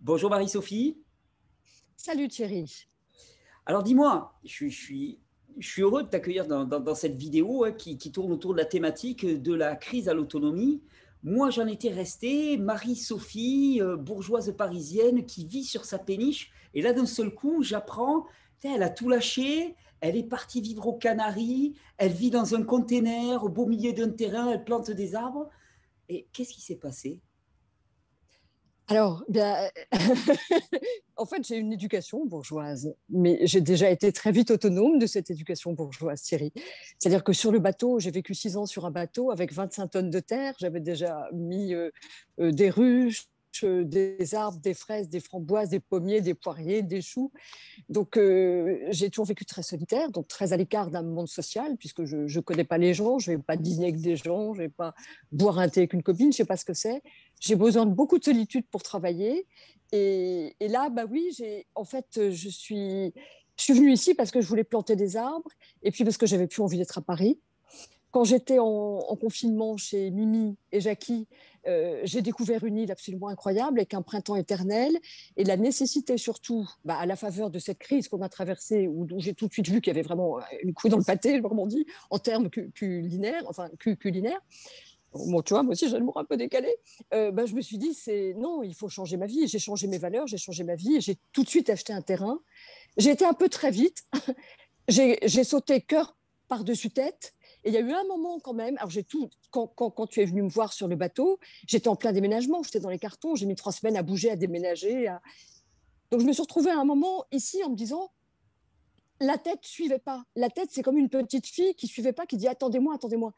Bonjour Marie-Sophie. Salut Thierry. Alors dis-moi, je, suis, je suis heureux de t'accueillir dans, cette vidéo hein, qui, tourne autour de la thématique de la crise à l'autonomie. Moi, j'en étais restée, Marie-Sophie, euh, bourgeoise parisienne, qui vit sur sa péniche. Et là, d'un seul coup, j'apprends, elle a tout lâché, elle est partie vivre aux Canaries, elle vit dans un container au beau milieu d'un terrain, elle plante des arbres. Et qu'est-ce qui s'est passé? Alors, bien, en fait, j'ai une éducation bourgeoise, mais j'ai déjà été très vite autonome de cette éducation bourgeoise, Thierry. C'est-à-dire que sur le bateau, j'ai vécu six ans sur un bateau avec 25 tonnes de terre. J'avais déjà mis euh, euh, des ruches, des arbres, des fraises, des framboises, des pommiers, des poiriers, des choux. Donc, euh, j'ai toujours vécu très solitaire, donc très à l'écart d'un monde social, puisque je ne connais pas les gens, je ne vais pas dîner avec des gens, je ne vais pas boire un thé avec une copine, je ne sais pas ce que c'est. J'ai besoin de beaucoup de solitude pour travailler. Et, là, bah oui, en fait, je suis, je suis venue ici parce que je voulais planter des arbres, et puis parce que j'avais plus envie d'être à Paris. Quand j'étais en, confinement chez Mimi et Jackie, euh, j'ai découvert une île absolument incroyable avec un printemps éternel et la nécessité surtout, bah, à la faveur de cette crise qu'on a traversée, où, j'ai tout de suite vu qu'il y avait vraiment une couille dans le pâté, comme on dit, en termes culinaires, enfin culinaires. Bon, tu vois, moi aussi, j'ai le mot un peu décalé. Euh, bah, je me suis dit, c'est non, il faut changer ma vie. J'ai changé mes valeurs, j'ai changé ma vie. J'ai tout de suite acheté un terrain. J'ai été un peu très vite. j'ai sauté cœur par-dessus tête. Et il y a eu un moment quand même, alors j'ai tout, quand, tu es venu me voir sur le bateau, j'étais en plein déménagement, j'étais dans les cartons, j'ai mis trois semaines à bouger, à déménager. Donc je me suis retrouvée à un moment ici en me disant, la tête suivait pas. La tête, c'est comme une petite fille qui suivait pas, qui dit attendez-moi, attendez-moi.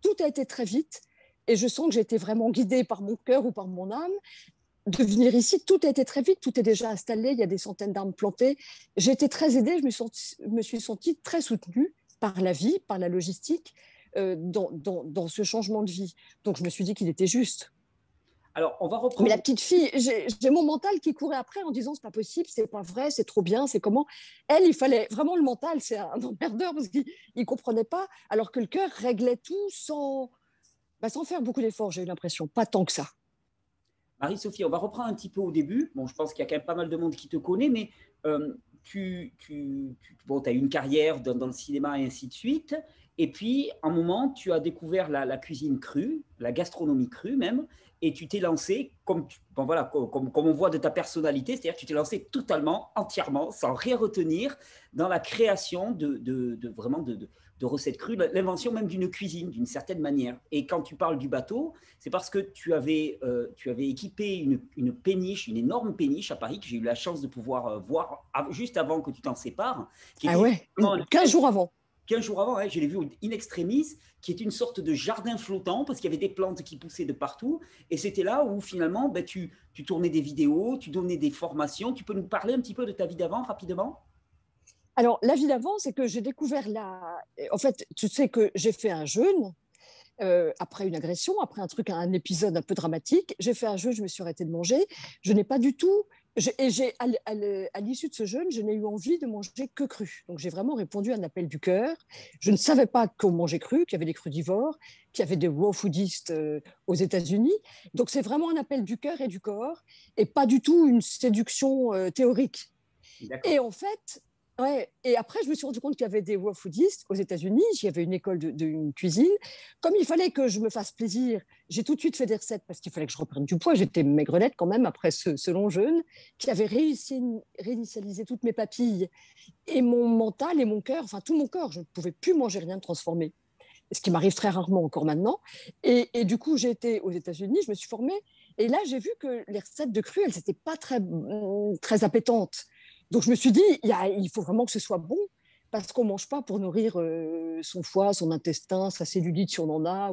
Tout a été très vite et je sens que j'ai été vraiment guidée par mon cœur ou par mon âme. De venir ici, tout a été très vite, tout est déjà installé, il y a des centaines d'arbres plantées. J'ai été très aidée, je me suis sentie très soutenue par la vie, par la logistique, euh, dans, dans, ce changement de vie. Donc je me suis dit qu'il était juste. Alors, on va reprendre. Mais la petite fille, j'ai mon mental qui courait après en disant c'est pas possible, c'est pas vrai, c'est trop bien, c'est comment. Elle, il fallait vraiment le mental, c'est un emmerdeur parce qu'il ne comprenait pas, alors que le cœur réglait tout sans, bah, sans faire beaucoup d'efforts, j'ai eu l'impression, pas tant que ça. Marie-Sophie, on va reprendre un petit peu au début. Bon, je pense qu'il y a quand même pas mal de monde qui te connaît, mais euh, tu, bon, as une carrière dans, le cinéma et ainsi de suite. Et puis, un moment, tu as découvert la, cuisine crue, la gastronomie crue même, et tu t'es lancé, comme, bon, voilà, comme, on voit de ta personnalité, c'est-à-dire tu t'es lancé totalement, entièrement, sans rien retenir, dans la création de, de, vraiment de recettes crues, l'invention même d'une cuisine, d'une certaine manière. Et quand tu parles du bateau, c'est parce que tu avais, euh, tu avais équipé une, une, péniche, une énorme péniche à Paris, que j'ai eu la chance de pouvoir euh, voir juste avant que tu t'en sépares. Qui ah ouais, 15 jours avant. 15 jours avant, je l'ai vu in extremis, qui est une sorte de jardin flottant, parce qu'il y avait des plantes qui poussaient de partout. Et c'était là où finalement, ben, tu, tu tournais des vidéos, tu donnais des formations. Tu peux nous parler un petit peu de ta vie d'avant rapidement? Alors, la vie d'avant, c'est que j'ai découvert la. En fait, tu sais que j'ai fait un jeûne euh, après une agression, après un truc, un épisode un peu dramatique. J'ai fait un jeûne, je me suis arrêtée de manger. Je n'ai pas du tout. Et j'ai, à l'issue de ce jeûne, je n'ai eu envie de manger que cru. Donc j'ai vraiment répondu à un appel du cœur. Je ne savais pas qu'on mangeait cru, qu'il y avait des crudivores, qu'il y avait des raw foodistes euh, aux États-Unis. Donc c'est vraiment un appel du cœur et du corps, et pas du tout une séduction euh, théorique. Et en fait, Ouais. Et après, je me suis rendu compte qu'il y avait des raw foodistes aux États-Unis. Il y avait une école de, cuisine. Comme il fallait que je me fasse plaisir, j'ai tout de suite fait des recettes parce qu'il fallait que je reprenne du poids. J'étais maigrelette quand même après ce, long jeûne qui avait réussi réinitialisé toutes mes papilles et mon mental et mon cœur, enfin tout mon corps. Je ne pouvais plus manger rien de transformé, ce qui m'arrive très rarement encore maintenant. Et, du coup, j'ai été aux États-Unis, je me suis formée. Et là, j'ai vu que les recettes de cru, elles n'étaient pas très, très appétantes. Donc je me suis dit, il, faut vraiment que ce soit bon, parce qu'on ne mange pas pour nourrir euh, son foie, son intestin, sa cellulite si on en a.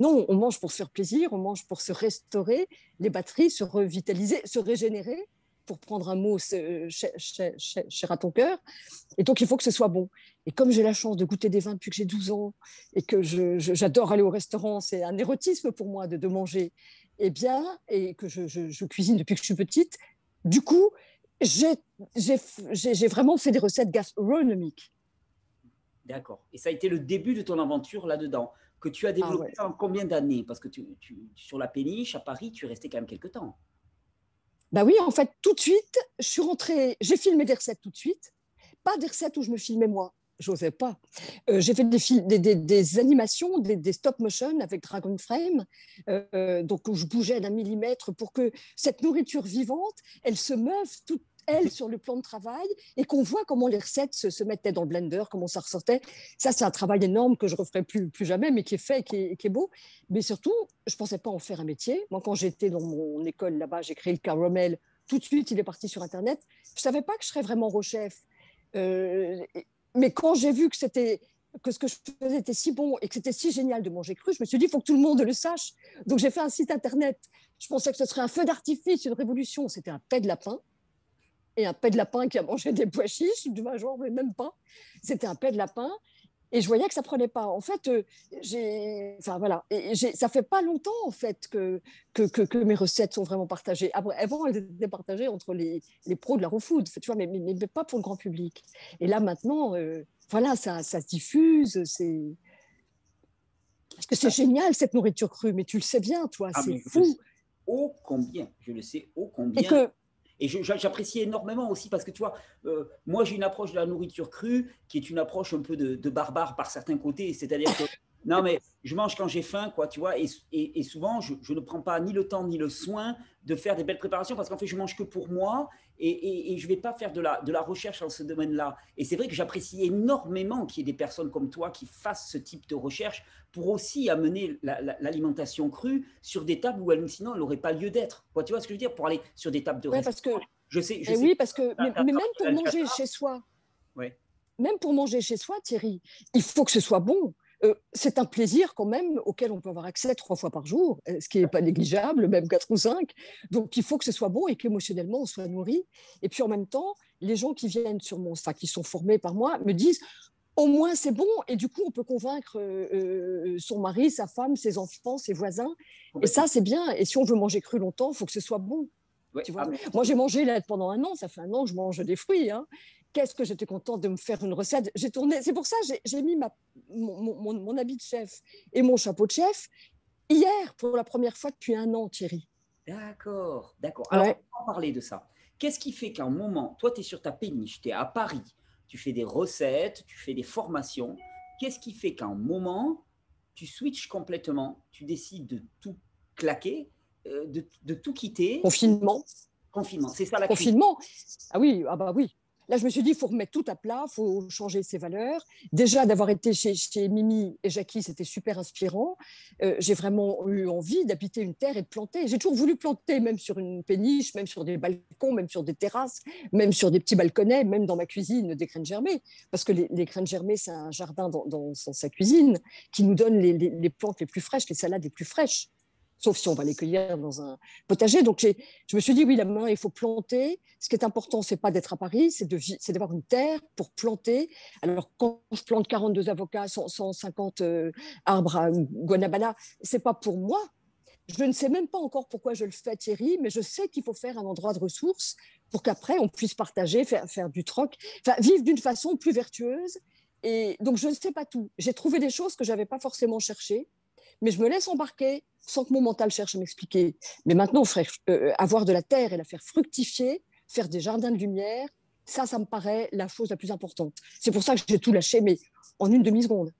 Non, on mange pour se faire plaisir, on mange pour se restaurer les batteries, se revitaliser, se régénérer, pour prendre un mot cher à ton cœur. Et donc, il faut que ce soit bon. Et comme j'ai la chance de goûter des vins depuis que j'ai 12 ans et que j'adore aller au restaurant, c'est un érotisme pour moi de, de manger, eh bien, et que je, cuisine depuis que je suis petite, du coup, j'ai vraiment fait des recettes gastronomiques. D'accord. Et ça a été le début de ton aventure là-dedans, que tu as ah développé en combien d'années? Parce que tu, sur la péniche, à Paris, tu es resté quand même quelques temps. Bah oui, en fait, tout de suite, je suis rentrée, j'ai filmé des recettes tout de suite. Pas des recettes où je me filmais moi, j'osais pas. Euh, j'ai fait des, des, des, animations, des, stop motion avec Dragon Frame, euh, donc où je bougeais d'un millimètre pour que cette nourriture vivante, elle se meuve toute elle sur le plan de travail et qu'on voit comment les recettes se, mettaient dans le blender, comment ça ressortait. Ça, c'est un travail énorme que je ne referai plus, plus jamais, mais qui est fait qui est, qui beau. Mais surtout, je ne pensais pas en faire un métier. Moi, quand j'étais dans mon école là-bas, j'ai créé le caramel. Tout de suite, il est parti sur Internet. Je ne savais pas que je serais vraiment rechef. Euh, mais quand j'ai vu que c'était que ce que je faisais était si bon et que c'était si génial de manger cru, je me suis dit, il faut que tout le monde le sache. Donc j'ai fait un site internet. Je pensais que ce serait un feu d'artifice, une révolution. C'était un paix de lapin et un paix de lapin qui a mangé des pois chiches, du genre, mais même pas. C'était un paix de lapin. Et je voyais que ça prenait pas. En fait, euh, j'ai, enfin voilà, et ça fait pas longtemps en fait que que, que, mes recettes sont vraiment partagées. avant, elles étaient partagées entre les, les pros de la raw food, tu vois, mais, mais, pas pour le grand public. Et là maintenant, euh, voilà, ça, ça se diffuse, c'est parce que c'est génial cette nourriture crue, mais tu le sais bien, toi, ah, c'est fou. Ô combien, je le sais, ô combien. Et que et j'apprécie énormément aussi parce que tu vois, euh, moi j'ai une approche de la nourriture crue qui est une approche un peu de, barbare par certains côtés. C'est-à-dire que non, mais je mange quand j'ai faim, quoi, tu vois. Et, et, souvent, je, je, ne prends pas ni le temps ni le soin de faire des belles préparations parce qu'en fait, je mange que pour moi et, et je ne vais pas faire de la, de la recherche dans ce domaine-là. Et c'est vrai que j'apprécie énormément qu'il y ait des personnes comme toi qui fassent ce type de recherche pour aussi amener l'alimentation crue sur des tables où elle, sinon elle n'aurait pas lieu d'être. Tu vois ce que je veux dire? Pour aller sur des tables de ouais, parce que je sais, je eh oui, parce que mais, même pour manger chez soi, ouais. même pour manger chez soi, Thierry, il faut que ce soit bon. Euh, c'est un plaisir quand même auquel on peut avoir accès trois fois par jour, euh, ce qui n'est pas négligeable, même quatre ou cinq. Donc il faut que ce soit bon et qu'émotionnellement on soit nourri. Et puis en même temps, les gens qui viennent sur mon, enfin qui sont formés par moi, me disent au moins c'est bon et du coup on peut convaincre euh, son mari, sa femme, ses enfants, ses voisins. Et ça c'est bien. Et si on veut manger cru longtemps, il faut que ce soit bon. tu vois? ah, Moi j'ai mangé là pendant un an, ça fait un an que je mange des fruits. Hein qu'est-ce que j'étais contente de me faire une recette. J'ai tourné, c'est pour ça que j'ai mis ma, mon, habit de chef et mon chapeau de chef hier pour la première fois depuis un an, Thierry. D'accord, d'accord. Alors, on va parler de ça. Qu'est-ce qui fait qu'à un moment, toi, tu es sur ta péniche, tu es à Paris, tu fais des recettes, tu fais des formations. Qu'est-ce qui fait qu'à un moment, tu switches complètement, tu décides de tout claquer, euh, de, de, tout quitter? Confinement. Confinement, c'est ça la Confinement. Ah oui, ah bah oui. Là, je me suis dit, il faut remettre tout à plat, il faut changer ses valeurs. Déjà, d'avoir été chez, Mimi et Jackie, c'était super inspirant. Euh, j'ai vraiment eu envie d'habiter une terre et de planter. J'ai toujours voulu planter, même sur une péniche, même sur des balcons, même sur des terrasses, même sur des petits balconnets, même dans ma cuisine, des graines germées. Parce que les, graines germées, c'est un jardin dans, sa cuisine qui nous donne les, les plantes les plus fraîches, les salades les plus fraîches sauf si on va les cueillir dans un potager. Donc, je me suis dit, oui, la main, il faut planter. Ce qui est important, c'est pas d'être à Paris, c'est d'avoir une terre pour planter. Alors, quand je plante 42 avocats, 150 euh, arbres à Guanabana, c'est pas pour moi. Je ne sais même pas encore pourquoi je le fais, Thierry, mais je sais qu'il faut faire un endroit de ressources pour qu'après, on puisse partager, faire, faire du troc, vivre d'une façon plus vertueuse. Et donc, je ne sais pas tout. J'ai trouvé des choses que je n'avais pas forcément cherchées mais je me laisse embarquer sans que mon mental cherche à m'expliquer. Mais maintenant, euh, avoir de la terre et la faire fructifier, faire des jardins de lumière, ça, ça me paraît la chose la plus importante. C'est pour ça que j'ai tout lâché, mais en une demi-seconde.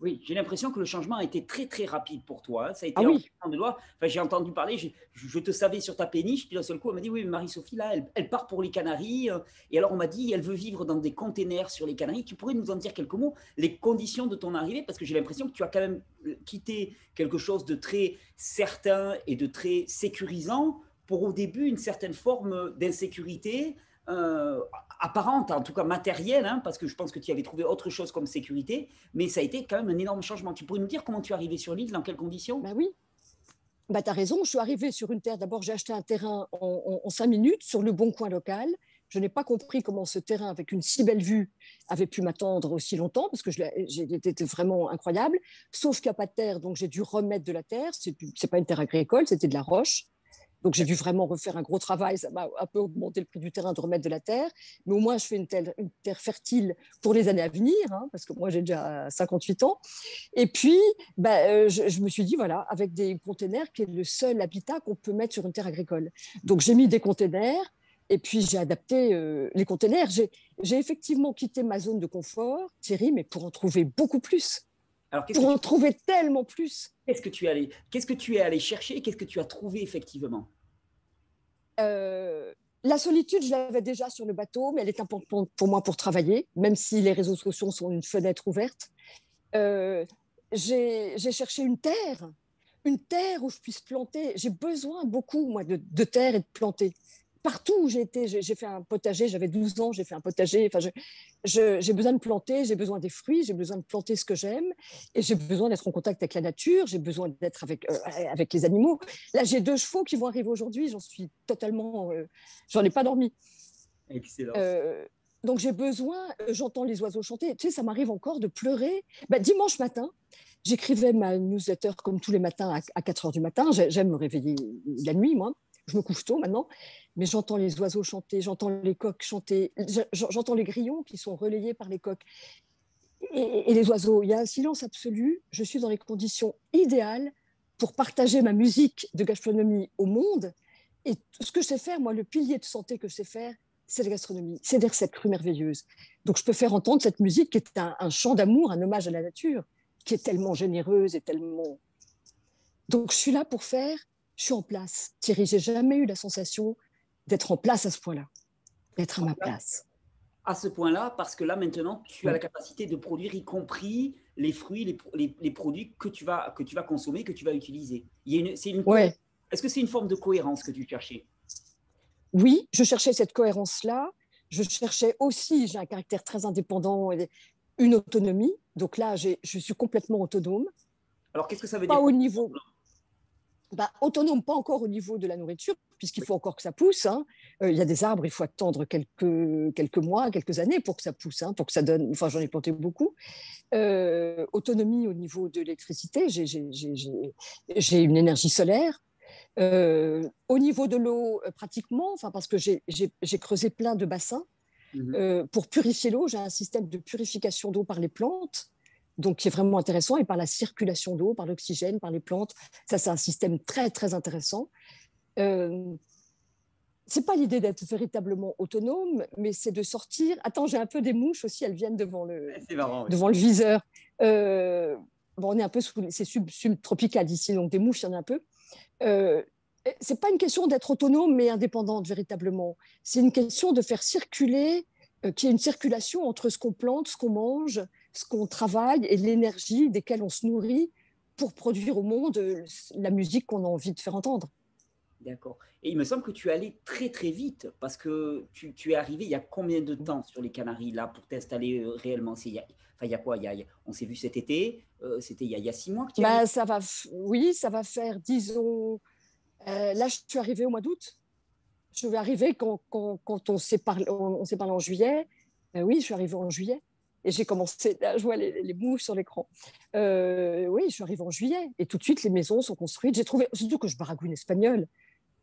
Oui, j'ai l'impression que le changement a été très très rapide pour toi. Ça a été ah oui. de loi. Enfin, j'ai entendu parler, je, te savais sur ta péniche, puis d'un seul coup, on m'a dit oui, Marie-Sophie, là, elle, part pour les Canaries. Euh, et alors, on m'a dit, elle veut vivre dans des containers sur les Canaries. Tu pourrais nous en dire quelques mots, les conditions de ton arrivée, parce que j'ai l'impression que tu as quand même euh, quitté quelque chose de très certain et de très sécurisant pour au début une certaine forme d'insécurité. Euh, apparente, en tout cas matérielle, hein, parce que je pense que tu avais trouvé autre chose comme sécurité, mais ça a été quand même un énorme changement. Tu pourrais nous dire comment tu es arrivé sur l'île, dans quelles conditions? Ben oui. Bah, tu as raison, je suis arrivée sur une terre. D'abord, j'ai acheté un terrain en, cinq minutes sur le bon coin local. Je n'ai pas compris comment ce terrain, avec une si belle vue, avait pu m'attendre aussi longtemps, parce que j'étais vraiment incroyable. Sauf qu'il n'y a pas de terre, donc j'ai dû remettre de la terre. Ce n'est pas une terre agricole, c'était de la roche. Donc j'ai dû vraiment refaire un gros travail. Ça m'a un peu augmenté le prix du terrain de remettre de la terre. Mais au moins, je fais une, telle, une terre fertile pour les années à venir, hein, parce que moi, j'ai déjà 58 ans. Et puis, bah, euh, je, me suis dit, voilà, avec des containers, qui est le seul habitat qu'on peut mettre sur une terre agricole. Donc j'ai mis des containers. Et puis j'ai adapté euh, les containers. J'ai effectivement quitté ma zone de confort, Thierry, mais pour en trouver beaucoup plus. Alors, pour en trouver tellement plus. Qu'est-ce que tu es allé, qu'est-ce que tu es allé chercher Qu'est-ce que tu as trouvé effectivement? Euh, La solitude, je l'avais déjà sur le bateau, mais elle est importante pour moi pour travailler, même si les réseaux sociaux sont une fenêtre ouverte. Euh, j'ai cherché une terre, une terre où je puisse planter. J'ai besoin beaucoup, moi, de, de terre et de planter partout où j'ai été, j'ai fait un potager, j'avais 12 ans, j'ai fait un potager. Enfin, j'ai besoin de planter, j'ai besoin des fruits, j'ai besoin de planter ce que j'aime, et j'ai besoin d'être en contact avec la nature, j'ai besoin d'être avec, euh, avec les animaux. Là, j'ai deux chevaux qui vont arriver aujourd'hui, j'en suis totalement. Euh, j'en ai pas dormi. Excellent. Euh, donc j'ai besoin, j'entends les oiseaux chanter. Tu sais, ça m'arrive encore de pleurer. Bah, dimanche matin, j'écrivais ma newsletter comme tous les matins à, à 4 heures du matin. J'aime me réveiller la nuit, moi je me couche tôt maintenant, mais j'entends les oiseaux chanter, j'entends les coqs chanter, j'entends les grillons qui sont relayés par les coqs et, les oiseaux. Il y a un silence absolu. Je suis dans les conditions idéales pour partager ma musique de gastronomie au monde. Et ce que je sais faire, moi, le pilier de santé que je sais faire, c'est la gastronomie, c'est des recettes crues merveilleuses. Donc je peux faire entendre cette musique qui est un, un chant d'amour, un hommage à la nature, qui est tellement généreuse et tellement... Donc je suis là pour faire je suis en place. Thierry, j'ai jamais eu la sensation d'être en place à ce point-là, d'être à ma place. À ce point-là, parce que là maintenant, tu as la capacité de produire, y compris les fruits, les, les, produits que tu, vas, que tu vas consommer, que tu vas utiliser. Une, ouais. Est-ce que c'est une forme de cohérence que tu cherchais? Oui, je cherchais cette cohérence-là. Je cherchais aussi, j'ai un caractère très indépendant, une autonomie. Donc là, je suis complètement autonome. Alors, qu'est-ce que ça veut dire Pas au niveau bah, autonome, pas encore au niveau de la nourriture, puisqu'il faut encore que ça pousse. Hein. Euh, il y a des arbres, il faut attendre quelques, quelques mois, quelques années pour que ça pousse, hein, pour que ça donne. Enfin, j'en ai planté beaucoup. Euh, autonomie au niveau de l'électricité, j'ai une énergie solaire. Euh, au niveau de l'eau, pratiquement, enfin, parce que j'ai creusé plein de bassins. Mmh pour purifier l'eau, j'ai un système de purification d'eau par les plantes donc qui est vraiment intéressant, et par la circulation d'eau, par l'oxygène, par les plantes. Ça, c'est un système très, très intéressant. Euh, c'est pas l'idée d'être véritablement autonome, mais c'est de sortir. Attends, j'ai un peu des mouches aussi, elles viennent devant le, devant le viseur. Euh, bon, on est un peu sous, c'est subtropical ici, donc des mouches, il y en a un peu. Euh, c'est pas une question d'être autonome mais indépendante véritablement. C'est une question de faire circuler, euh, qu'il y ait une circulation entre ce qu'on plante, ce qu'on mange, ce qu'on travaille et l'énergie desquelles on se nourrit pour produire au monde euh, la musique qu'on a envie de faire entendre. D'accord. Et il me semble que tu es allé très très vite parce que tu, es arrivé il y a combien de temps sur les Canaries là pour t'installer euh, réellement? Il y, a, enfin, il y a quoi? Il y a, On s'est vu cet été, euh, c'était il, y a six mois que tu bah, ça va, Oui, ça va faire, disons, là je suis arrivée au mois d'août. Je vais arriver quand, quand, quand on s'est parlé, on, s'est parlé en juillet. oui, je suis arrivée en juillet. Et j'ai commencé, à je vois les, les mouches sur l'écran. Euh, oui, je suis arrivée en juillet et tout de suite, les maisons sont construites. J'ai trouvé, surtout que je baragouine espagnol.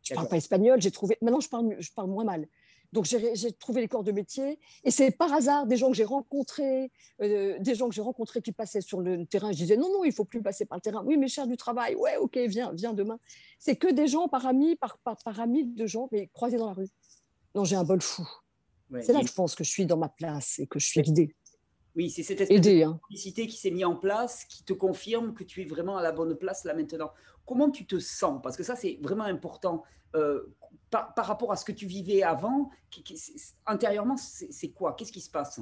Je ne parle pas espagnol, j'ai trouvé, maintenant je parle, je parle moins mal. Donc j'ai trouvé les corps de métier et c'est par hasard des gens que j'ai rencontrés, euh, des gens que j'ai rencontrés qui passaient sur le terrain. Je disais non, non, il faut plus passer par le terrain. Oui, mais cher du travail. Ouais, ok, viens, viens demain. C'est que des gens par amis, par, par, par amis de gens, mais croisés dans la rue. Non, j'ai un bol fou. c'est là que je pense que je suis dans ma place et que je suis guidée. Oui, c'est cette espèce de hein. publicité qui s'est mise en place, qui te confirme que tu es vraiment à la bonne place là maintenant. Comment tu te sens? Parce que ça, c'est vraiment important. Euh, par, rapport à ce que tu vivais avant, intérieurement, c'est quoi? Qu'est-ce qui se passe?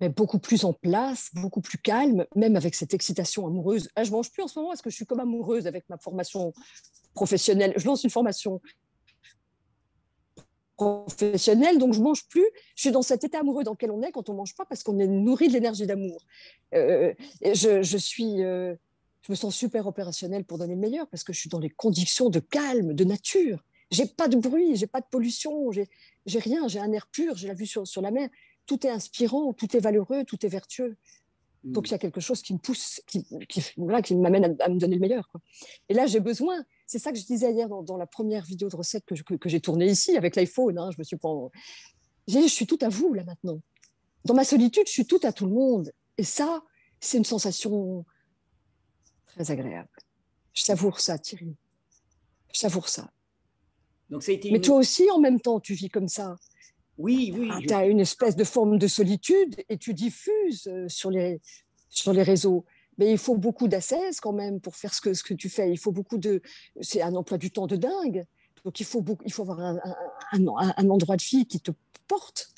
Mais beaucoup plus en place, beaucoup plus calme, même avec cette excitation amoureuse. Ah, je mange plus en ce moment parce que je suis comme amoureuse avec ma formation professionnelle. Je lance une formation professionnel, donc je mange plus. Je suis dans cet état amoureux dans lequel on est quand on mange pas parce qu'on est nourri de l'énergie d'amour. Euh, je, je, suis, euh, je me sens super opérationnelle pour donner le meilleur parce que je suis dans les conditions de calme, de nature. J'ai pas de bruit, j'ai pas de pollution, j'ai rien, j'ai un air pur, j'ai la vue sur, sur la mer. Tout est inspirant, tout est valeureux, tout est vertueux. Donc il y a quelque chose qui me pousse, qui, qui, qui m'amène à, me donner le meilleur. Quoi. Et là, j'ai besoin c'est ça que je disais hier dans, la première vidéo de recette que, que, j'ai tournée ici avec l'iPhone. Hein, je me suis pas. Je suis tout à vous là maintenant. Dans ma solitude, je suis tout à tout le monde. Et ça, c'est une sensation très agréable. Je savoure ça, Thierry. Je savoure ça. Donc, ça a été Mais toi aussi, en même temps, tu vis comme ça. Oui, oui. Ah, tu as une espèce de forme de solitude et tu diffuses euh, sur les, sur les réseaux. Mais il faut beaucoup d'assaises quand même pour faire ce que, ce que tu fais. Il faut beaucoup de. C'est un emploi du temps de dingue. Donc il faut, il faut avoir un, un, un, endroit de vie qui te porte.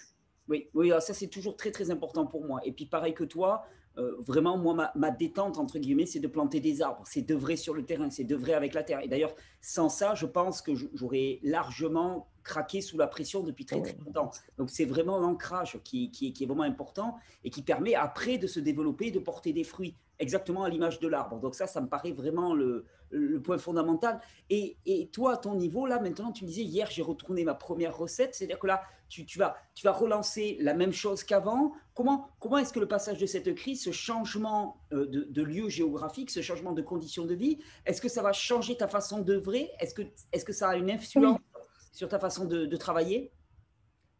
Oui, oui ça c'est toujours très très important pour moi. Et puis pareil que toi, euh, vraiment, moi, ma, détente, entre guillemets, c'est de planter des arbres, c'est d'œuvrer sur le terrain, c'est d'œuvrer avec la terre. Et d'ailleurs, sans ça, je pense que j'aurais largement craqué sous la pression depuis très, très longtemps. Donc, c'est vraiment l'ancrage qui, qui, qui, est vraiment important et qui permet après de se développer, de porter des fruits, exactement à l'image de l'arbre. Donc, ça, ça me paraît vraiment le, le point fondamental. Et, et, toi, à ton niveau, là, maintenant, tu me disais, hier, j'ai retourné ma première recette, c'est-à-dire que là, tu, tu, vas, tu vas relancer la même chose qu'avant. Comment, comment est-ce que le passage de cette crise, ce changement euh, de, de, lieu géographique, ce changement de conditions de vie, est-ce que ça va changer ta façon d'œuvrer Est-ce que, est que ça a une influence sur ta façon de, de travailler?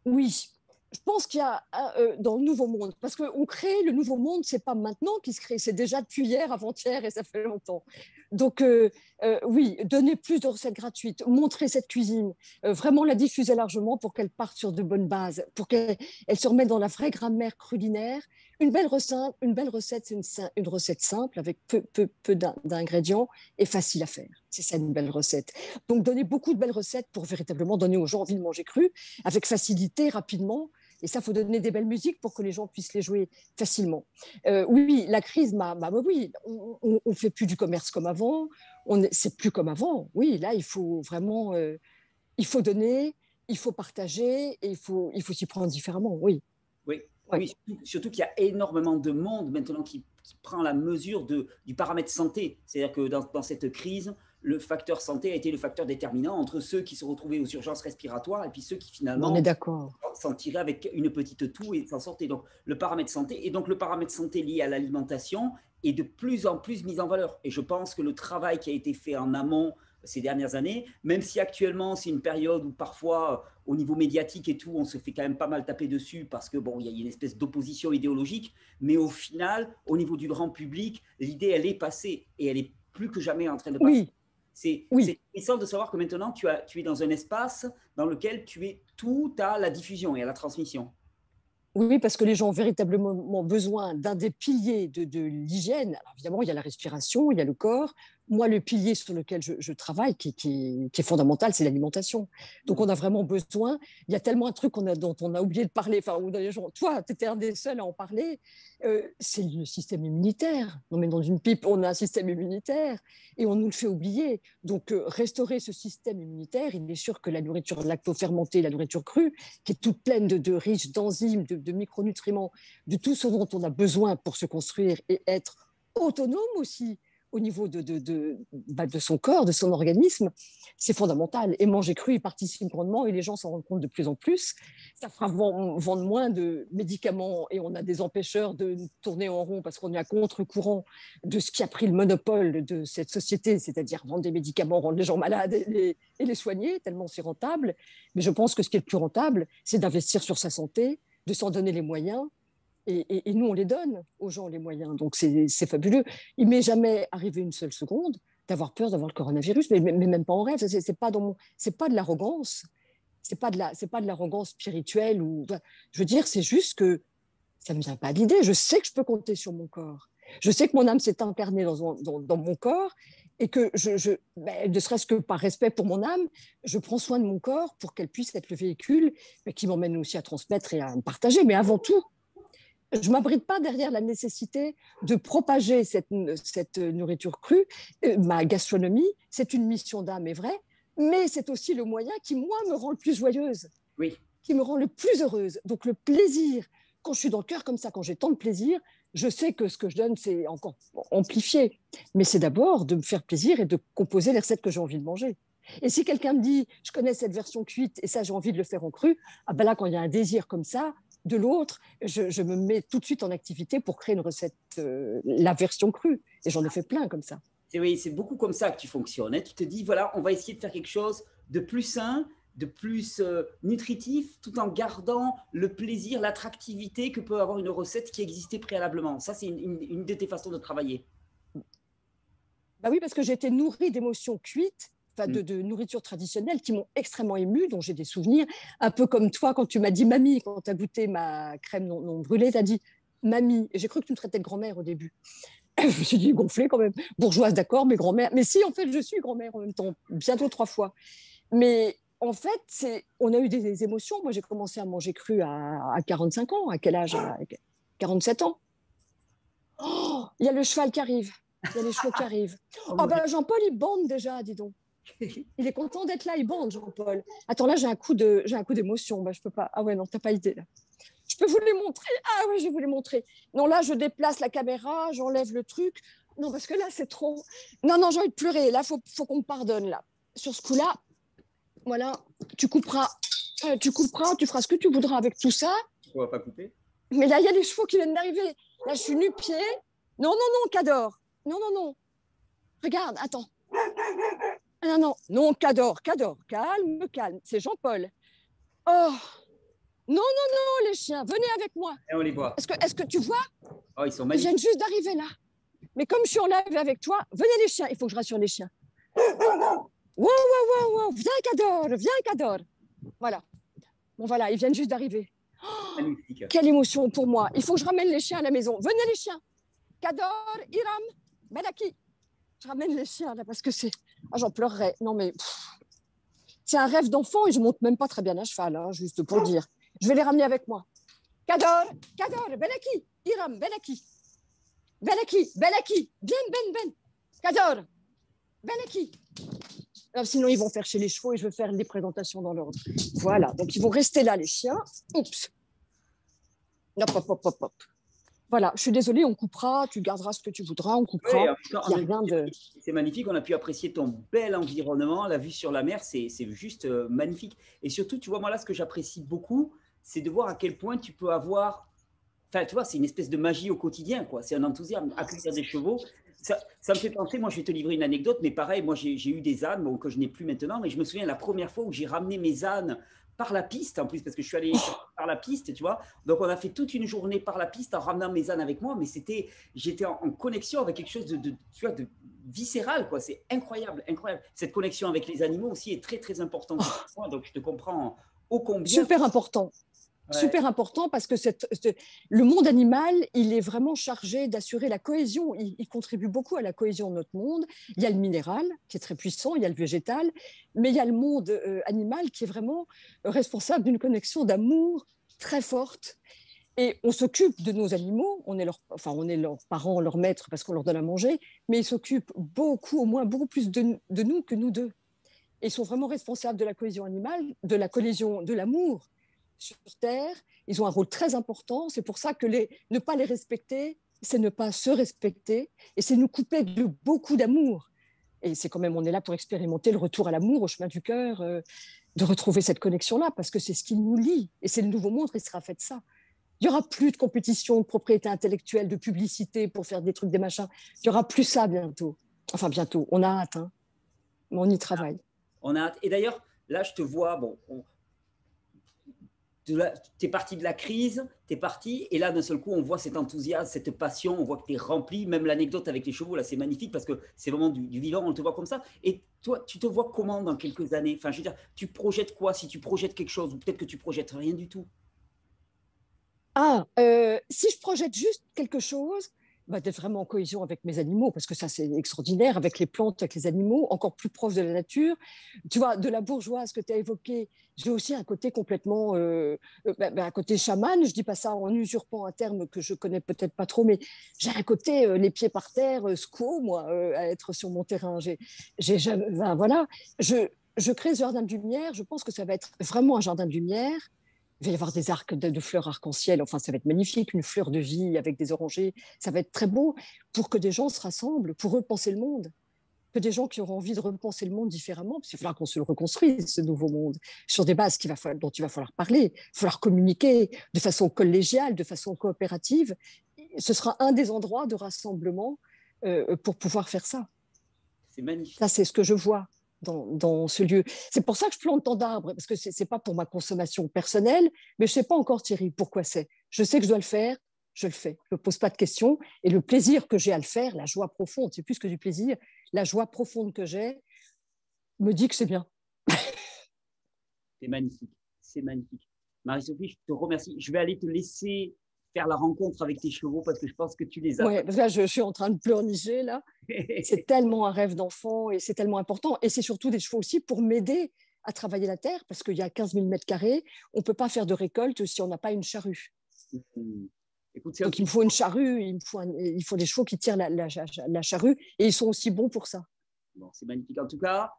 Oui, je pense qu'il y a euh, dans le nouveau monde, parce qu'on crée le nouveau monde, c'est pas maintenant qu'il se crée, c'est déjà depuis hier, avant-hier, et ça fait longtemps. Donc euh, euh, oui, donner plus de recettes gratuites, montrer cette cuisine, vraiment la diffuser largement pour qu'elle parte sur de bonnes bases, pour qu'elle se remette dans la vraie grammaire culinaire. Une belle recette, une belle recette, c'est une, une, recette simple avec peu, peu, peu d'ingrédients et facile à faire. C'est ça une belle recette. Donc donner beaucoup de belles recettes pour véritablement donner aux gens envie de manger cru, avec facilité, rapidement et ça, faut donner des belles musiques pour que les gens puissent les jouer facilement. Euh, oui, la crise m'a. oui, on ne fait plus du commerce comme avant. On c'est plus comme avant. Oui, là, il faut vraiment. Euh, il faut donner, il faut partager et il faut, il faut s'y prendre différemment. Oui. Oui, oui surtout, qu'il y a énormément de monde maintenant qui, qui prend la mesure de, du paramètre santé. C'est-à-dire que dans, dans cette crise, le facteur santé a été le facteur déterminant entre ceux qui se retrouvaient aux urgences respiratoires et puis ceux qui finalement s'en tiraient avec une petite toux et s'en sortaient. Donc le paramètre santé et donc le paramètre santé lié à l'alimentation est de plus en plus mis en valeur. Et je pense que le travail qui a été fait en amont ces dernières années, même si actuellement c'est une période où parfois au niveau médiatique et tout, on se fait quand même pas mal taper dessus parce que bon, il y a une espèce d'opposition idéologique, mais au final, au niveau du grand public, l'idée elle est passée et elle est plus que jamais en train de passer. Oui. C'est oui. de savoir que maintenant, tu, as, tu es dans un espace dans lequel tu es tout à la diffusion et à la transmission. Oui, parce que les gens ont véritablement besoin d'un des piliers de, de l'hygiène. Évidemment, il y a la respiration, il y a le corps, moi, le pilier sur lequel je, travaille, qui, est fondamental, c'est l'alimentation. Donc, on a vraiment besoin. Il y a tellement un truc dont on a oublié de parler. Enfin, les gens, toi, tu étais un des seuls à en parler. Euh, c'est le système immunitaire. On met dans une pipe, on a un système immunitaire et on nous le fait oublier. Donc, euh, restaurer ce système immunitaire, il est sûr que la nourriture lacto-fermentée, la nourriture crue, qui est toute pleine de, de riches d'enzymes, de, de micronutriments, de tout ce dont on a besoin pour se construire et être autonome aussi au niveau de, de, bah, de, son corps, de son organisme, c'est fondamental. Et manger cru, il participe grandement et les gens s'en rendent compte de plus en plus. Ça fera vendre moins de médicaments et on a des empêcheurs de tourner en rond parce qu'on est à contre-courant de ce qui a pris le monopole de cette société, c'est-à-dire vendre des médicaments, rendre les gens malades et les, et les soigner, tellement c'est rentable. Mais je pense que ce qui est le plus rentable, c'est d'investir sur sa santé, de s'en donner les moyens et, nous, on les donne aux gens, les moyens. Donc, c'est fabuleux. Il m'est jamais arrivé une seule seconde d'avoir peur d'avoir le coronavirus, mais, même pas en rêve. C'est pas, pas de l'arrogance. C'est pas pas de l'arrogance spirituelle. Je veux dire, c'est juste que ça me vient pas l'idée. Je sais que je peux compter sur mon corps. Je sais que mon âme s'est incarnée dans, mon corps et que ben, ne serait-ce que par respect pour mon âme, je prends soin de mon corps pour qu'elle puisse être le véhicule qui m'emmène aussi à transmettre et à partager. Mais avant tout, je ne m'abrite pas derrière la nécessité de propager cette, cette nourriture crue. Euh, ma gastronomie, c'est une mission d'âme, est vrai, mais c'est aussi le moyen qui, moi, me rend le plus joyeuse, oui. qui me rend le plus heureuse. Donc le plaisir, quand je suis dans le cœur comme ça, quand j'ai tant de plaisir, je sais que ce que je donne, c'est encore amplifié. Mais c'est d'abord de me faire plaisir et de composer les recettes que j'ai envie de manger. Et si quelqu'un me dit, je connais cette version cuite et ça, j'ai envie de le faire en cru, ah ben là, quand il y a un désir comme ça, de l'autre, je, me mets tout de suite en activité pour créer une recette, euh, la version crue. Et j'en ai fait plein comme ça. C'est oui, c'est beaucoup comme ça que tu fonctionnes. Hein. Tu te dis, voilà, on va essayer de faire quelque chose de plus sain, de plus euh, nutritif, tout en gardant le plaisir, l'attractivité que peut avoir une recette qui existait préalablement. Ça, c'est une, de tes façons de travailler. Bah oui, parce que été nourrie d'émotions cuites, de, mm. de, nourriture traditionnelle qui m'ont extrêmement émue, dont j'ai des souvenirs. Un peu comme toi, quand tu m'as dit mamie, quand tu as goûté ma crème non, non brûlée, tu as dit mamie. J'ai cru que tu me traitais de grand-mère au début. je me suis dit gonflée quand même. Bourgeoise, d'accord, mais grand-mère. Mais si, en fait, je suis grand-mère en même temps, bientôt trois fois. Mais en fait, c'est, on a eu des, émotions. Moi, j'ai commencé à manger cru à, 45 ans. À quel âge? 47 ans. Oh, il y a le cheval qui arrive. Il y a les chevaux qui arrivent. Oh, oh ben, Jean-Paul, il bande déjà, dis donc. Il est content d'être là, il bande, Jean-Paul. Attends, là, j'ai un coup de, j'ai un coup d'émotion. Ben, je peux pas. Ah ouais, non, t'as pas idée là. Je peux vous les montrer. Ah oui, je vais vous les montrer. Non, là, je déplace la caméra, j'enlève le truc. Non, parce que là, c'est trop. Non, non, j'ai envie de pleurer. Là, faut, faut qu'on me pardonne là. Sur ce coup-là, voilà, tu couperas, euh, tu couperas, tu feras ce que tu voudras avec tout ça. On va pas couper. Mais là, il y a les chevaux qui viennent d'arriver. Là, je suis nu-pied. Non, non, non, Cador. Non, non, non. Regarde, attends. Non, non, non, Cador, Cador. Calme, calme. C'est Jean-Paul. Oh. Non, non, non, les chiens, venez avec moi. Et on les voit. Est-ce que, est que tu vois? Oh, ils sont magnifiques. Ils viennent juste d'arriver là. Mais comme je suis en live avec toi, venez les chiens. Il faut que je rassure les chiens. Wow, wow, wow, wow, viens Cador, viens Cador. Voilà. Bon voilà, ils viennent juste d'arriver. Magnifique. Quelle émotion pour moi. Il faut que je ramène les chiens à la maison. Venez les chiens. Cador, Iram, Belaki. Je ramène les chiens là parce que c'est... Ah, j'en pleurerais. Non mais... C'est un rêve d'enfant et je monte même pas très bien à cheval, hein, juste pour dire. Je vais les ramener avec moi. Cador, Cador, Belaki, Iram, Belaki. Belaki, Belaki. Bien, Ben, Ben. Cador, Belaki sinon, ils vont faire chez les chevaux et je vais faire les présentations dans l'ordre. Voilà, donc ils vont rester là, les chiens. Oups. Hop, hop, hop, hop, Voilà, je suis désolée, on coupera, tu garderas ce que tu voudras, on coupera. de... C'est magnifique, on a pu apprécier ton bel environnement, la vue sur la mer, c'est juste euh, magnifique. Et surtout, tu vois, moi là, ce que j'apprécie beaucoup, c'est de voir à quel point tu peux avoir Enfin, tu vois, c'est une espèce de magie au quotidien, quoi. C'est un enthousiasme. Accueillir des chevaux, ça, me fait penser, moi je vais te livrer une anecdote, mais pareil, moi j'ai eu des ânes, bon, que je n'ai plus maintenant, mais je me souviens la première fois où j'ai ramené mes ânes par la piste, en plus, parce que je suis allé par la piste, tu vois. Donc on a fait toute une journée par la piste en ramenant mes ânes avec moi, mais c'était, j'étais en, connexion avec quelque chose de, tu vois, de viscéral, quoi. C'est incroyable, incroyable. Cette connexion avec les animaux aussi est très, très importante pour moi, donc je te comprends au combien. Super important super important parce que le monde animal, il est vraiment chargé d'assurer la cohésion. Il, contribue beaucoup à la cohésion de notre monde. Il y a le minéral qui est très puissant, il y a le végétal, mais il y a le monde euh, animal qui est vraiment responsable d'une connexion d'amour très forte. Et on s'occupe de nos animaux, on est, leur, enfin, on leurs parents, leurs maîtres parce qu'on leur donne à manger, mais ils s'occupent beaucoup, au moins beaucoup plus de, nous que nous deux. Ils sont vraiment responsables de la cohésion animale, de la cohésion de l'amour sur Terre. Ils ont un rôle très important. C'est pour ça que les, ne pas les respecter, c'est ne pas se respecter et c'est nous couper de beaucoup d'amour. Et c'est quand même, on est là pour expérimenter le retour à l'amour, au chemin du cœur, euh, de retrouver cette connexion-là, parce que c'est ce qui nous lie. Et c'est le nouveau monde qui sera fait de ça. Il n'y aura plus de compétition, de propriété intellectuelle, de publicité pour faire des trucs, des machins. Il n'y aura plus ça bientôt. Enfin, bientôt. On a hâte, hein. mais on y travaille. On a hâte. Et d'ailleurs, là, je te vois, bon, tu es parti de la crise, tu es parti, et là, d'un seul coup, on voit cet enthousiasme, cette passion, on voit que tu es rempli, même l'anecdote avec les chevaux, là, c'est magnifique parce que c'est vraiment du, vivant, on te voit comme ça. Et toi, tu te vois comment dans quelques années? Enfin, je veux dire, tu projettes quoi Si tu projettes quelque chose, ou peut-être que tu projettes rien du tout? Ah, euh, si je projette juste quelque chose, bah, d'être vraiment en cohésion avec mes animaux, parce que ça, c'est extraordinaire, avec les plantes, avec les animaux, encore plus proche de la nature. Tu vois, de la bourgeoise que tu as évoqué, j'ai aussi un côté complètement, euh, euh bah, bah, un côté chaman, je dis pas ça en usurpant un terme que je connais peut-être pas trop, mais j'ai un côté euh, les pieds par terre, euh, squo, moi, à être sur mon terrain. J'ai, j'ai voilà, je, je crée ce jardin de lumière, je pense que ça va être vraiment un jardin de lumière, il va y avoir des arcs de, fleurs arc-en-ciel. Enfin, ça va être magnifique, une fleur de vie avec des orangers. Ça va être très beau pour que des gens se rassemblent, pour repenser le monde. Que des gens qui auront envie de repenser le monde différemment, parce qu'il va falloir qu'on se le reconstruise, ce nouveau monde, sur des bases va falloir, dont il va falloir parler, il va falloir communiquer de façon collégiale, de façon coopérative. Ce sera un des endroits de rassemblement euh, pour pouvoir faire ça. C'est magnifique. Ça, c'est ce que je vois dans, ce lieu. C'est pour ça que je plante tant d'arbres, parce que ce n'est pas pour ma consommation personnelle, mais je ne sais pas encore, Thierry, pourquoi c'est. Je sais que je dois le faire, je le fais. Je ne pose pas de questions. Et le plaisir que j'ai à le faire, la joie profonde, c'est plus que du plaisir, la joie profonde que j'ai, me dit que c'est bien. c'est magnifique. C'est magnifique. Marie-Sophie, je te remercie. Je vais aller te laisser faire la rencontre avec tes chevaux parce que je pense que tu les as. Oui, parce que là, je, suis en train de pleurnicher, là. c'est tellement un rêve d'enfant et c'est tellement important. Et c'est surtout des chevaux aussi pour m'aider à travailler la terre parce qu'il y a 15 000 mètres carrés. On ne peut pas faire de récolte si on n'a pas une charrue. Mmh. Donc, il me faut une charrue, il, me faut il faut des chevaux qui tirent la, la, la, charrue et ils sont aussi bons pour ça. Bon, c'est magnifique. En tout cas,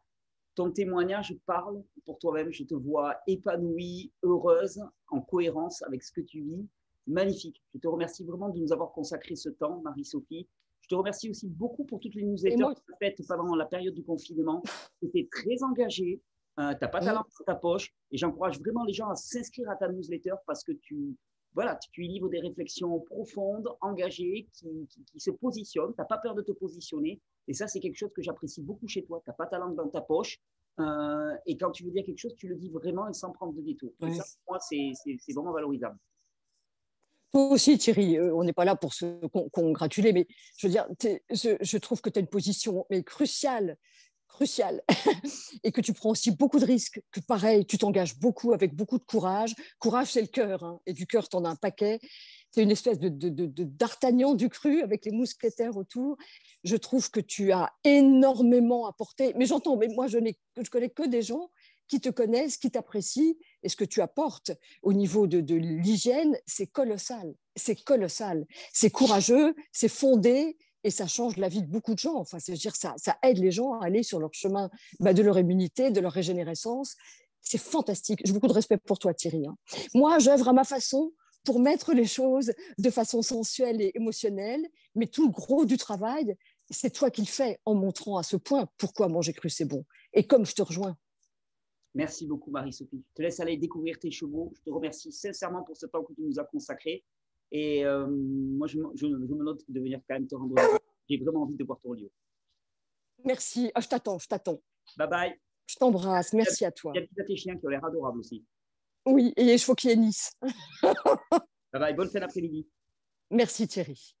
ton témoignage parle pour toi-même. Je te vois épanouie, heureuse, en cohérence avec ce que tu vis. Magnifique. Je te remercie vraiment de nous avoir consacré ce temps, Marie-Sophie. Je te remercie aussi beaucoup pour toutes les newsletters que tu as faites pendant la période du confinement. Tu étais très engagée. Euh, tu n'as pas ta lampe dans ta poche. Et j'encourage vraiment les gens à s'inscrire à ta newsletter parce que tu, voilà, tu y livres des réflexions profondes, engagées, qui, se positionnent. Tu n'as pas peur de te positionner. Et ça, c'est quelque chose que j'apprécie beaucoup chez toi. Tu n'as pas ta langue dans ta poche. Euh, et quand tu veux dire quelque chose, tu le dis vraiment et sans prendre de détour. Et ça, pour moi, c'est vraiment valorisable. Toi aussi, Thierry, euh, on n'est pas là pour se congratuler, mais je veux dire, je, trouve que tu as une position mais cruciale crucial et que tu prends aussi beaucoup de risques, que pareil, tu t'engages beaucoup avec beaucoup de courage. Courage, c'est le cœur, hein, et du cœur, tu en as un paquet. C'est une espèce de, d'artagnan du cru avec les mousquetaires autour. Je trouve que tu as énormément apporté. Mais j'entends, mais moi, je, n'ai, je connais que des gens qui te connaissent, qui t'apprécient, et ce que tu apportes au niveau de, de l'hygiène, c'est colossal. C'est colossal. C'est courageux, c'est fondé, et ça change la vie de beaucoup de gens. Enfin, c'est dire ça, ça aide les gens à aller sur leur chemin bah, de leur immunité, de leur régénérescence. C'est fantastique. J'ai beaucoup de respect pour toi, Thierry. Hein. Moi, j'œuvre à ma façon pour mettre les choses de façon sensuelle et émotionnelle, mais tout le gros du travail, c'est toi qui le fais en montrant à ce point pourquoi manger cru c'est bon. Et comme je te rejoins. Merci beaucoup, Marie-Sophie. Je te laisse aller découvrir tes chevaux. Je te remercie sincèrement pour ce temps que tu nous as consacré. Et euh, moi, je, me note de venir quand même te rendre. J'ai vraiment envie de voir ton lieu. Merci. Ah, je t'attends, je t'attends. Bye bye. Je t'embrasse. Merci à toi. Il y a tes chiens qui ont l'air adorables aussi. Oui, et qu'il y ait Nice. bye bye. Bonne fin d'après-midi. Merci Thierry.